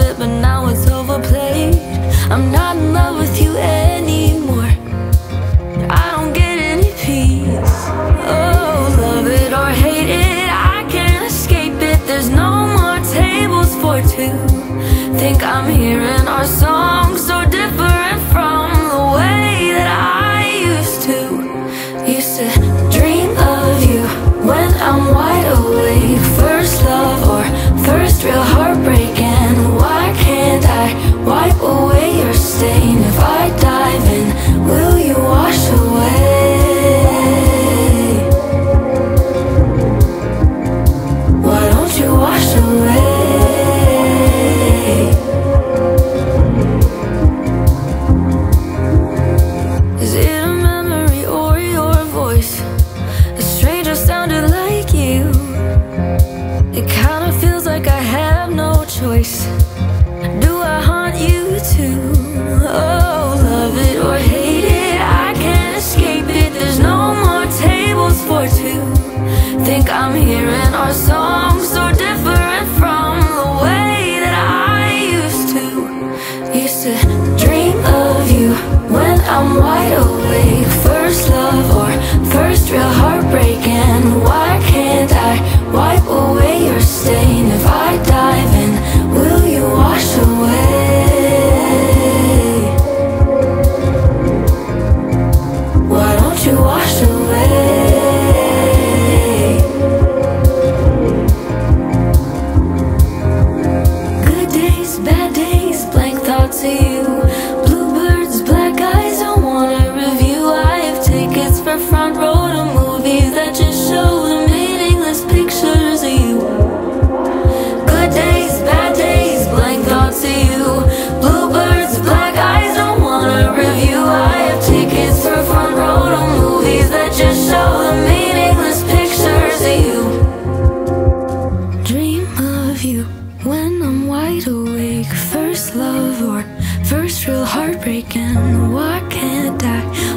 it, but now it's overplayed. I'm not in love with you anymore. I don't get any peace. Oh, love it or hate it, I can't escape it. There's no more tables for two. Think I'm hearing our song stain If I dive in, will you wash away? Why don't you wash away? Is it a memory or your voice? A stranger sounded like you It kinda feels like I have no choice hearing our songs So different from the way that I used to. Used to dream of you when I'm wide awake. First love or first real heart see you. wide awake First love or first real heartbreak And why can't I